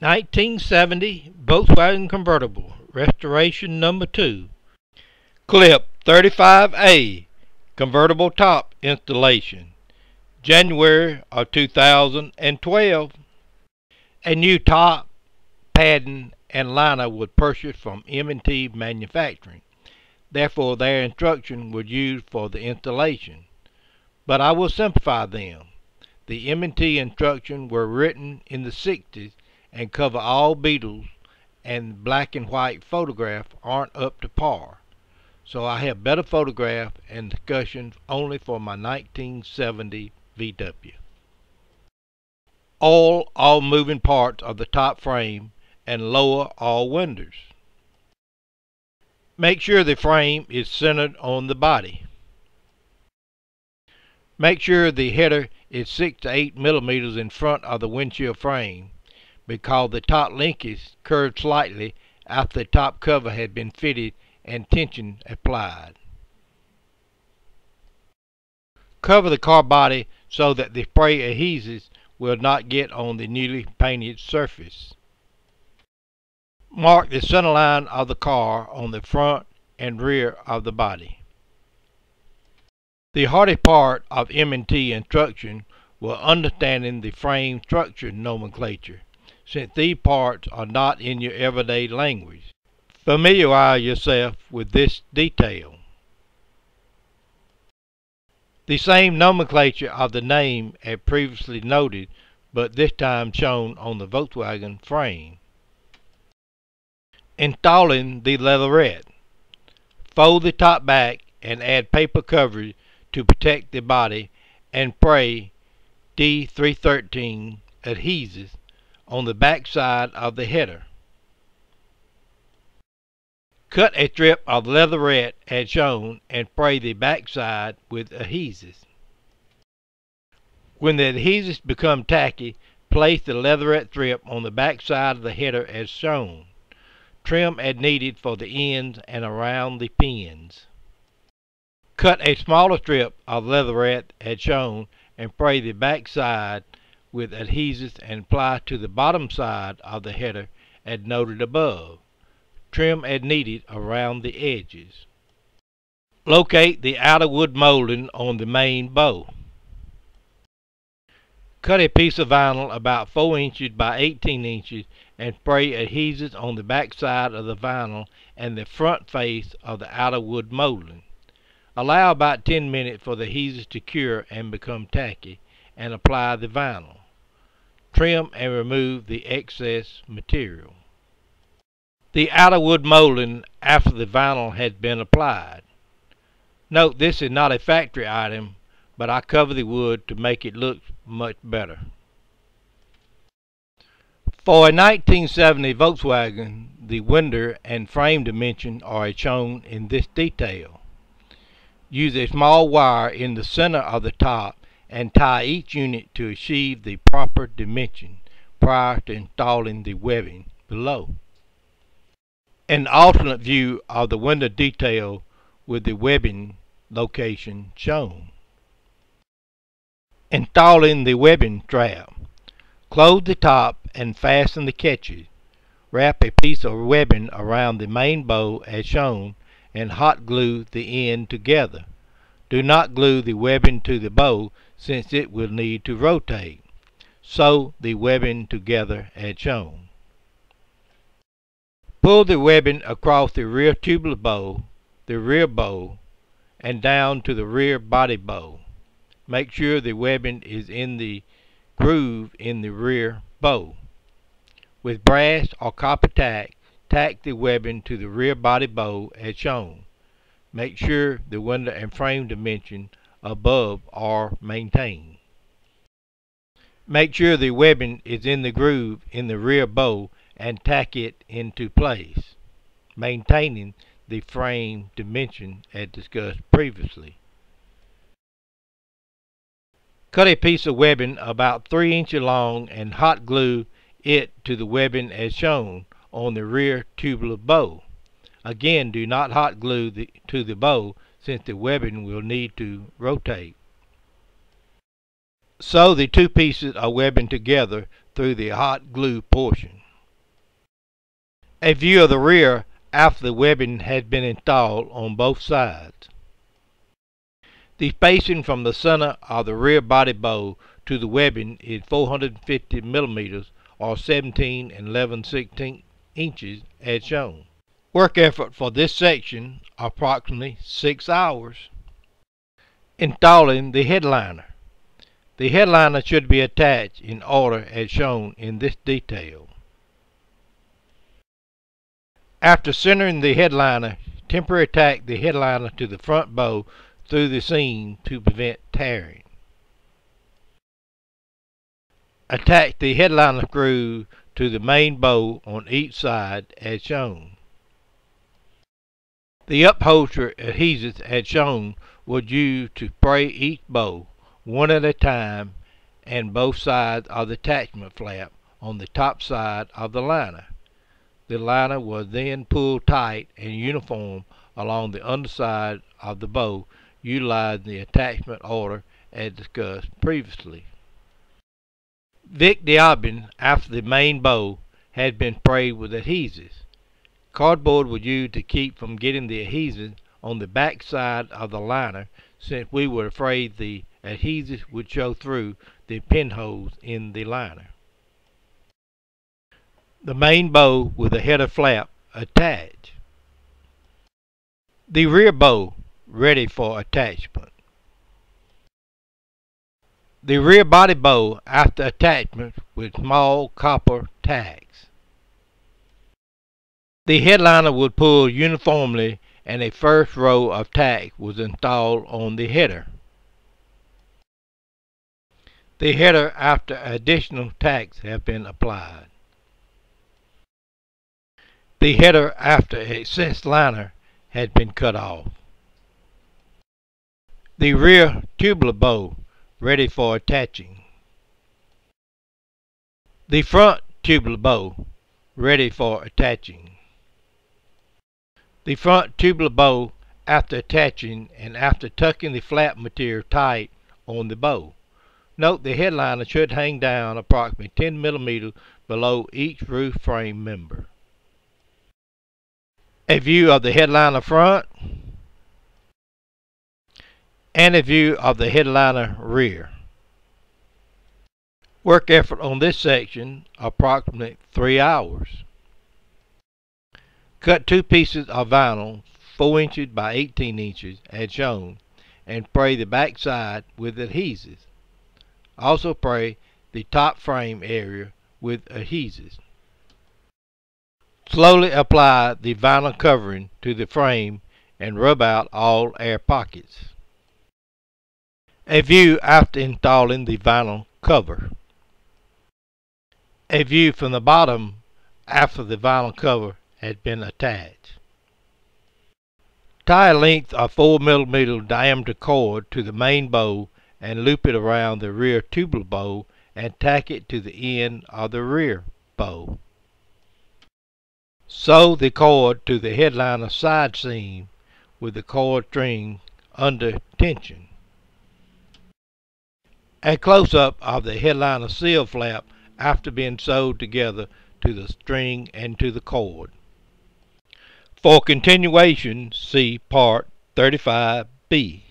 1970 Volkswagen Convertible Restoration Number 2 Clip 35A Convertible Top Installation January of 2012 A new top, padding, and liner was purchased from M&T Manufacturing. Therefore, their instruction was used for the installation. But I will simplify them. The M&T instructions were written in the 60s and cover all Beetles and black and white photograph aren't up to par. So I have better photograph and discussions only for my 1970 VW. All all moving parts of the top frame and lower all windows. Make sure the frame is centered on the body. Make sure the header is 6 to 8 millimeters in front of the windshield frame because the top linkage curved slightly after the top cover had been fitted and tension applied. Cover the car body so that the spray adhesives will not get on the newly painted surface. Mark the center line of the car on the front and rear of the body. The hardest part of M&T instruction was understanding the frame structure nomenclature since these parts are not in your everyday language. Familiarize yourself with this detail. The same nomenclature of the name as previously noted, but this time shown on the Volkswagen frame. Installing the leatherette. Fold the top back and add paper coverage to protect the body and spray D313 adhesive on the back side of the header. Cut a strip of leatherette as shown and spray the back side with adhesives. When the adhesives become tacky, place the leatherette strip on the back side of the header as shown. Trim as needed for the ends and around the pins. Cut a smaller strip of leatherette as shown and spray the back side with adhesives and apply to the bottom side of the header as noted above. Trim as needed around the edges. Locate the outer wood molding on the main bow. Cut a piece of vinyl about 4 inches by 18 inches and spray adhesives on the back side of the vinyl and the front face of the outer wood molding. Allow about 10 minutes for the adhesives to cure and become tacky and apply the vinyl. Trim and remove the excess material. The outer wood molding after the vinyl has been applied. Note this is not a factory item, but I cover the wood to make it look much better. For a 1970 Volkswagen, the window and frame dimension are shown in this detail. Use a small wire in the center of the top and tie each unit to achieve the proper dimension prior to installing the webbing below. An alternate view of the window detail with the webbing location shown. Installing the webbing strap. Close the top and fasten the catches. Wrap a piece of webbing around the main bow as shown and hot glue the end together. Do not glue the webbing to the bow since it will need to rotate. Sew the webbing together as shown. Pull the webbing across the rear tubular bow, the rear bow, and down to the rear body bow. Make sure the webbing is in the groove in the rear bow. With brass or copper tack, tack the webbing to the rear body bow as shown. Make sure the window and frame dimension above are maintained. Make sure the webbing is in the groove in the rear bow and tack it into place, maintaining the frame dimension as discussed previously. Cut a piece of webbing about 3 inches long and hot glue it to the webbing as shown on the rear tubular bow. Again, do not hot glue the, to the bow since the webbing will need to rotate. Sew the two pieces of webbing together through the hot glue portion. A view of the rear after the webbing has been installed on both sides. The spacing from the center of the rear body bow to the webbing is 450 millimeters or 17 and 11 16 inches as shown. Work effort for this section approximately 6 hours. Installing the headliner. The headliner should be attached in order as shown in this detail. After centering the headliner, temporarily tack the headliner to the front bow through the seam to prevent tearing. Attach the headliner screw to the main bow on each side as shown. The upholstery adhesives had shown was used to spray each bow one at a time and both sides of the attachment flap on the top side of the liner. The liner was then pulled tight and uniform along the underside of the bow utilizing the attachment order as discussed previously. Vic Diabin, after the main bow had been sprayed with adhesives. Cardboard was used to keep from getting the adhesive on the back side of the liner since we were afraid the adhesive would show through the pinholes in the liner. The main bow with the header flap attached. The rear bow ready for attachment. The rear body bow after attachment with small copper tags. The headliner would pull uniformly and a first row of tags was installed on the header. The header after additional tags have been applied. The header after excess liner had been cut off. The rear tubular bow ready for attaching. The front tubular bow ready for attaching. The front tubular bow after attaching and after tucking the flap material tight on the bow. Note the headliner should hang down approximately 10 millimeters below each roof frame member. A view of the headliner front and a view of the headliner rear. Work effort on this section approximately 3 hours. Cut two pieces of vinyl 4 inches by 18 inches as shown and spray the back side with adhesive. Also spray the top frame area with adhesive. Slowly apply the vinyl covering to the frame and rub out all air pockets. A view after installing the vinyl cover. A view from the bottom after the vinyl cover has been attached. Tie a length of 4 mm diameter cord to the main bow and loop it around the rear tubular bow and tack it to the end of the rear bow. Sew the cord to the headliner side seam with the cord string under tension. A close-up of the headliner seal flap after being sewed together to the string and to the cord. For continuation, see Part 35B.